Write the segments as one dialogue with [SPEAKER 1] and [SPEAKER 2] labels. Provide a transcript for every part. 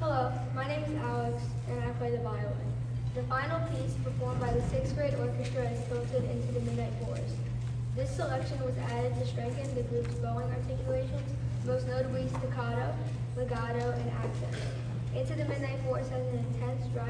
[SPEAKER 1] Hello, my name is Alex, and I play the violin. The final piece, performed by the sixth grade orchestra, is Tilted into the Midnight Forest. This selection was added to strengthen the group's bowing articulations, most notably staccato, legato, and accent. Into the Midnight Forest has an intense, driving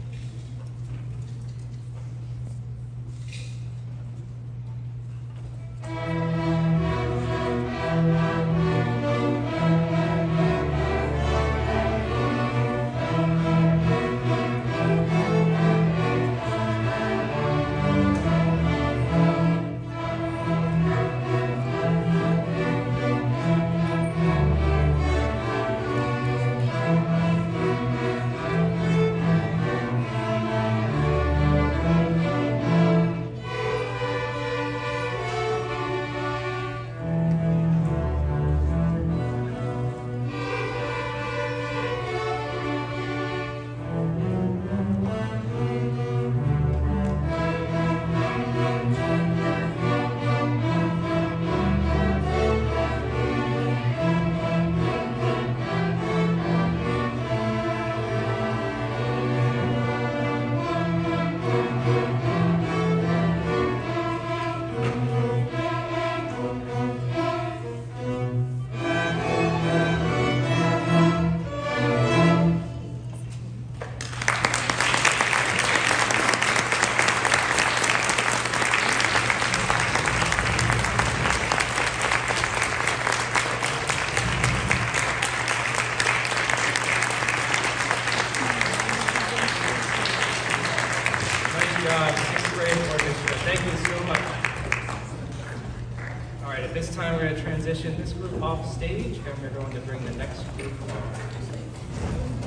[SPEAKER 2] job, grade orchestra. Thank you so much. All right, at this time, we're going to transition this group off stage, and we're going to bring the next group on.